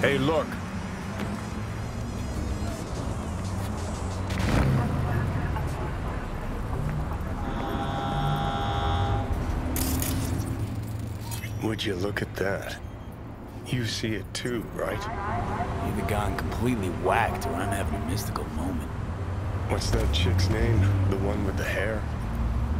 Hey, look. Would you look at that? You see it too, right? Either gone completely whacked or I'm having a mystical moment. What's that chick's name? The one with the hair?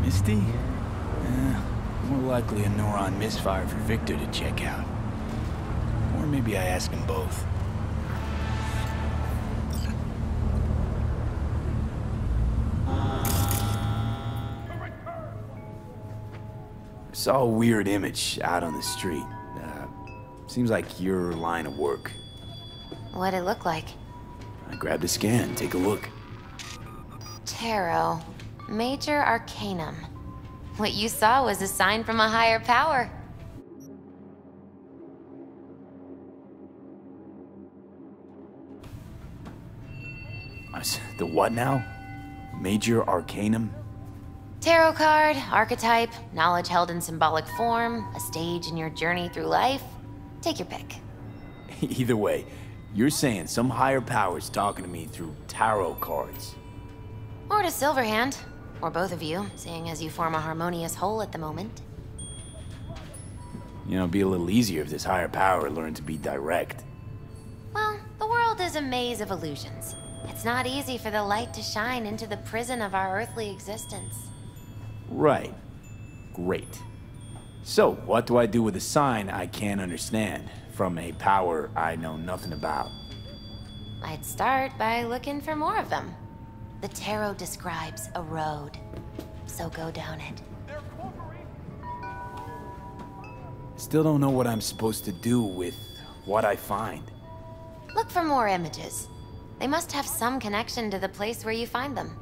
Misty? Eh, more likely a neuron misfire for Viktor to check out. Maybe I ask them both. Saw a weird image out on the street. Uh, seems like your line of work. What'd it look like? I grabbed a scan, take a look. Tarot. Major Arcanum. What you saw was a sign from a higher power. The what now? Major Arcanum? Tarot card, archetype, knowledge held in symbolic form, a stage in your journey through life. Take your pick. Either way, you're saying some higher power's talking to me through tarot cards. Or to Silverhand. Or both of you, seeing as you form a harmonious whole at the moment. You know, it'd be a little easier if this higher power learned to be direct. Well, the world is a maze of illusions. It's not easy for the light to shine into the prison of our earthly existence. Right. Great. So, what do I do with a sign I can't understand, from a power I know nothing about? I'd start by looking for more of them. The tarot describes a road, so go down it. Still don't know what I'm supposed to do with what I find. Look for more images. They must have some connection to the place where you find them.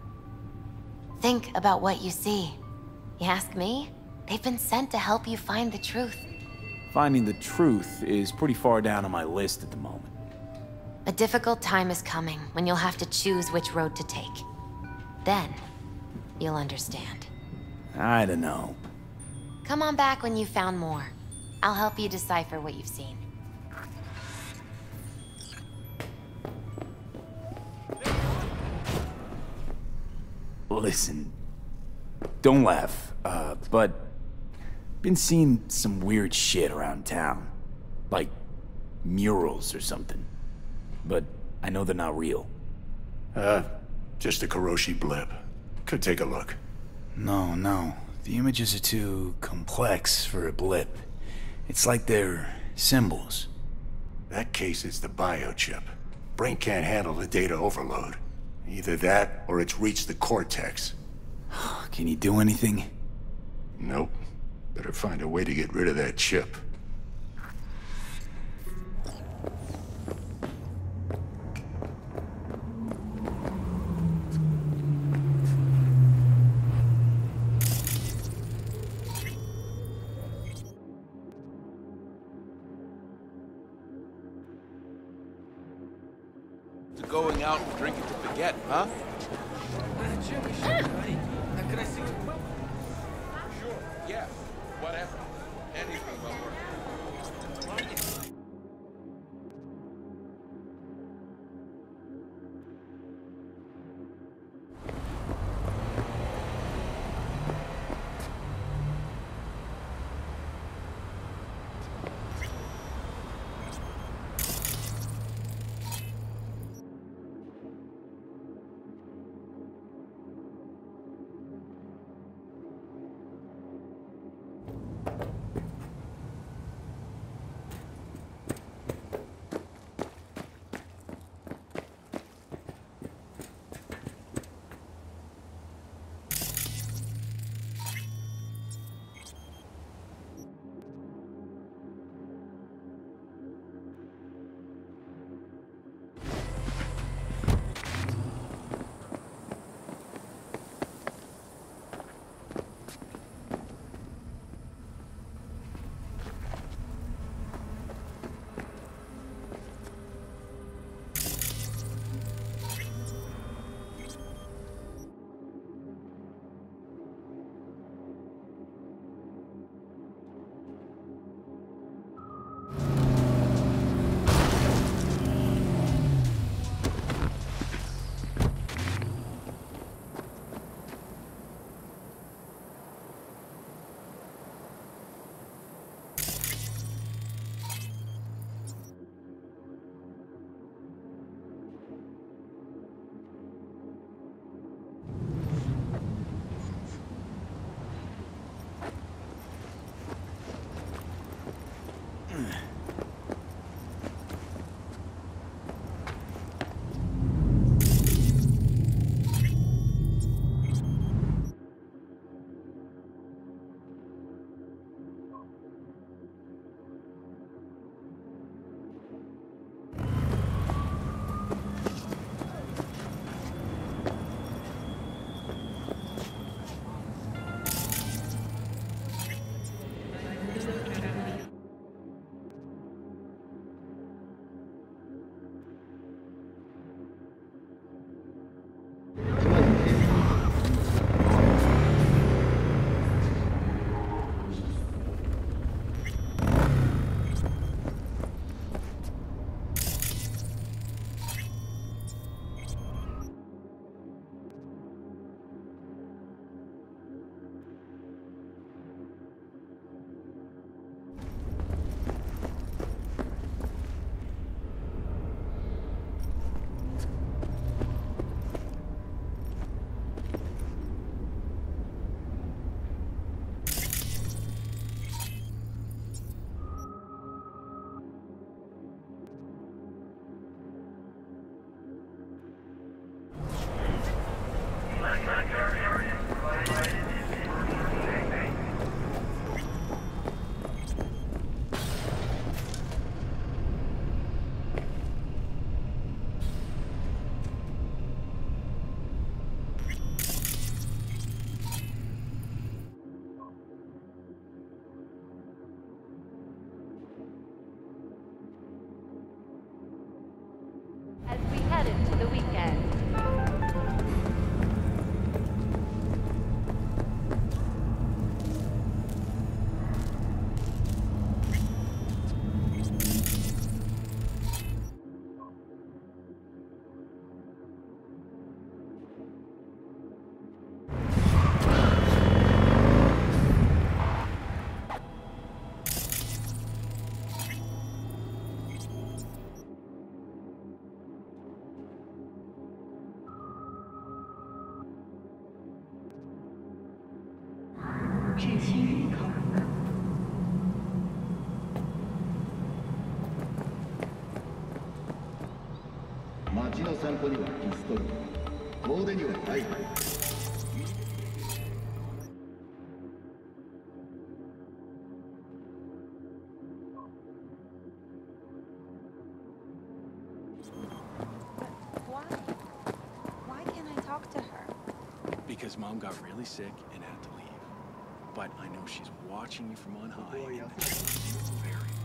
Think about what you see. You ask me? They've been sent to help you find the truth. Finding the truth is pretty far down on my list at the moment. A difficult time is coming when you'll have to choose which road to take. Then, you'll understand. I don't know. Come on back when you've found more. I'll help you decipher what you've seen. Listen, don't laugh, uh, but been seeing some weird shit around town. Like murals or something. But I know they're not real. Uh, just a Kiroshi blip. Could take a look. No, no. The images are too complex for a blip. It's like they're symbols. That case is the biochip. Brain can't handle the data overload. Either that, or it's reached the cortex. Can you do anything? Nope. Better find a way to get rid of that chip. To going out and drinking forget, huh? Why? Why can't I talk to her? Because mom got really sick and had to but I know she's watching you from on high. Oh, and that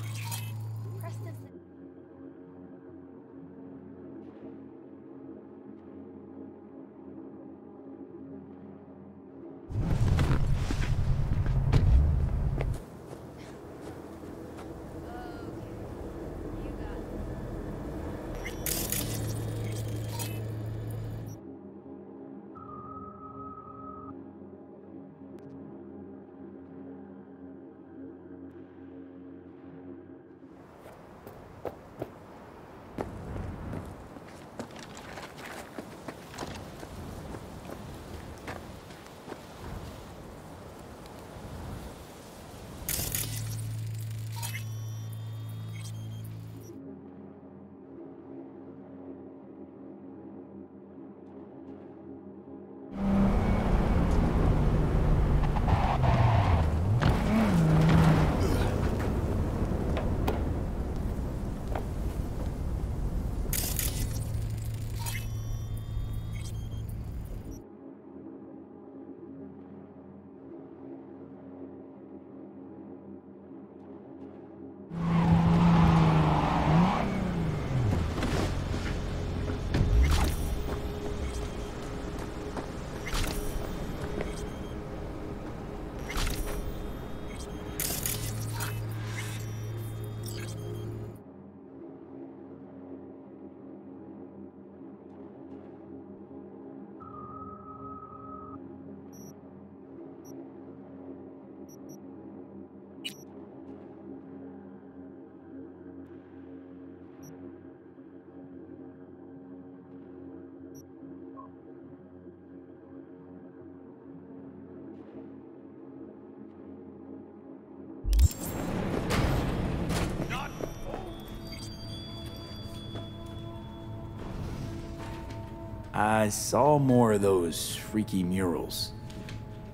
I saw more of those freaky murals.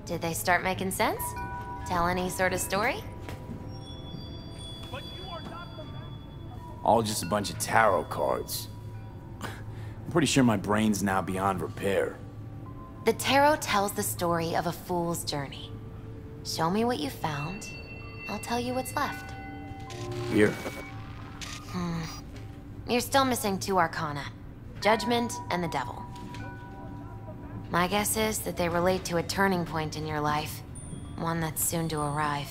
Did they start making sense? Tell any sort of story? All just a bunch of tarot cards. I'm pretty sure my brain's now beyond repair. The tarot tells the story of a fool's journey. Show me what you found. I'll tell you what's left. Here. Hmm. You're still missing two arcana. Judgment and the Devil. My guess is that they relate to a turning point in your life. One that's soon to arrive.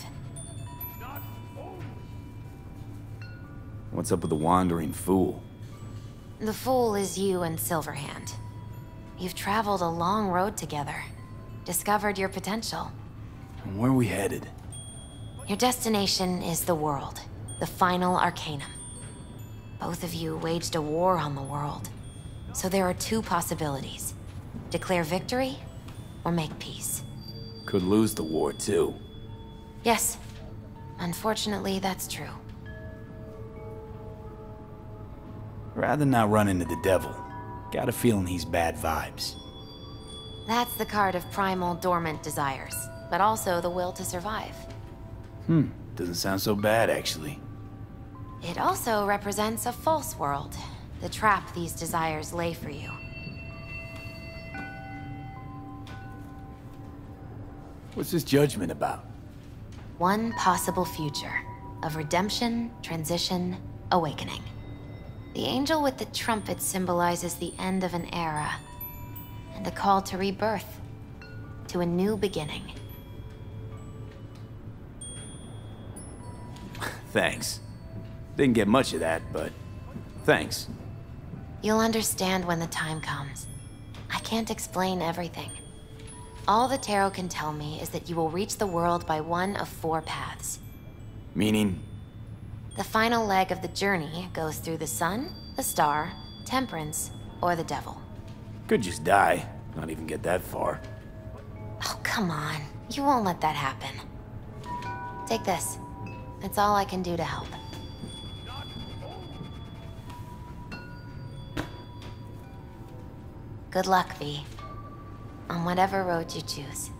What's up with the Wandering Fool? The Fool is you and Silverhand. You've traveled a long road together. Discovered your potential. And where are we headed? Your destination is the world. The final Arcanum. Both of you waged a war on the world. So there are two possibilities. Declare victory, or make peace. Could lose the war, too. Yes. Unfortunately, that's true. Rather not run into the devil. Got a feeling he's bad vibes. That's the card of primal dormant desires, but also the will to survive. Hmm, doesn't sound so bad, actually. It also represents a false world, the trap these desires lay for you. What's this judgment about? One possible future of redemption, transition, awakening. The angel with the trumpet symbolizes the end of an era and the call to rebirth, to a new beginning. Thanks. Didn't get much of that, but thanks. You'll understand when the time comes. I can't explain everything. All the tarot can tell me is that you will reach the world by one of four paths. Meaning, The final leg of the journey goes through the sun, the star, temperance, or the devil. could just die. Not even get that far. Oh, come on. You won't let that happen. Take this. It's all I can do to help. Good luck, V. On whatever road you choose.